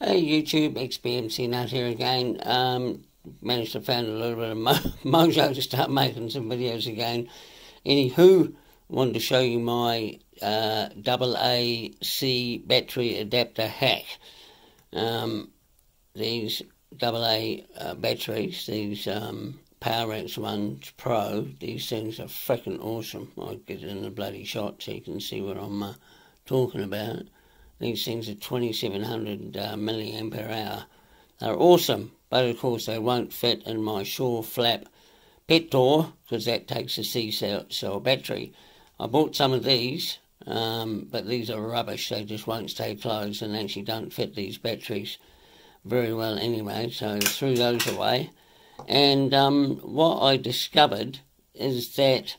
Hey YouTube, XBMC Nut here again. Um, managed to find a little bit of mo mojo to start making some videos again. Anywho, wanted to show you my uh, AA-C battery adapter hack. Um, these AA uh, batteries, these um, Powerex ones Pro, these things are freaking awesome. I'll get it in the bloody shot so you can see what I'm uh, talking about. These things are 2700 uh, milliampere hour. They're awesome, but of course they won't fit in my SureFlap pet door because that takes a C cell, cell battery. I bought some of these, um, but these are rubbish. They just won't stay closed and actually don't fit these batteries very well anyway. So I threw those away. And um, what I discovered is that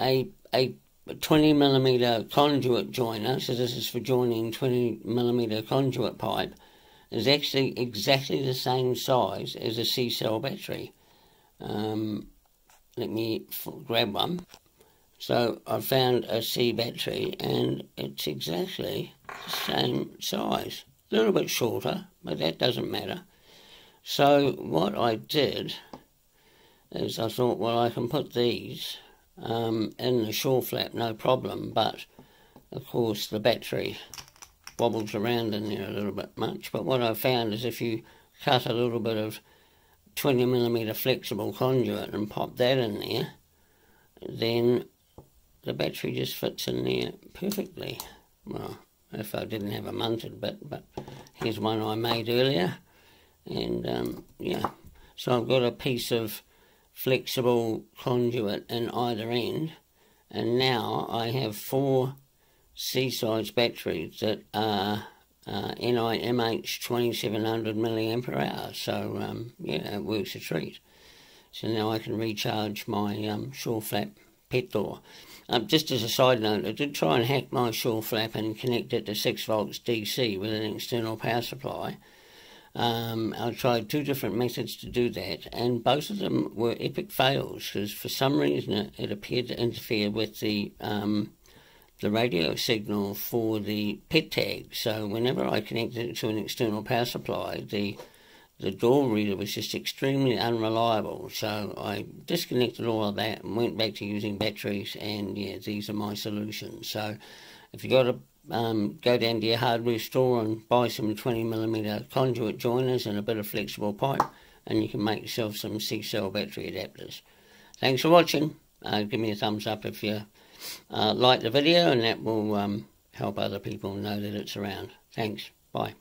a a 20 millimeter conduit joiner, so this is for joining 20 millimeter conduit pipe, is actually exactly the same size as a C cell battery. Um, let me grab one. So I found a C battery and it's exactly the same size. A little bit shorter, but that doesn't matter. So what I did is I thought, well, I can put these um, in the SureFlap, no problem, but of course the battery wobbles around in there a little bit much. But what I found is if you cut a little bit of 20 millimeter flexible conduit and pop that in there, then the battery just fits in there perfectly. Well, if I didn't have a mounted bit, but here's one I made earlier. And um, yeah, so I've got a piece of flexible conduit in either end. And now I have four C-size batteries that are uh, NIMH 2700 milliampere so um, yeah it works a treat. So now I can recharge my um, SureFlap pet door. Um, just as a side note I did try and hack my SureFlap and connect it to 6 volts DC with an external power supply um, I tried two different methods to do that, and both of them were epic fails because for some reason it, appeared to interfere with the um, the radio signal for the pet tag. So whenever I connected it to an external power supply, the the door reader was just extremely unreliable. So I disconnected all of that and went back to using batteries. And yeah, these are my solutions. So if you've got a um, go down to your hardware store and buy some 20 millimeter conduit joiners and a bit of flexible pipe and you can make yourself some C-cell battery adapters. Thanks for watching. Uh, give me a thumbs up if you uh, like the video and that will um, help other people know that it's around. Thanks. Bye.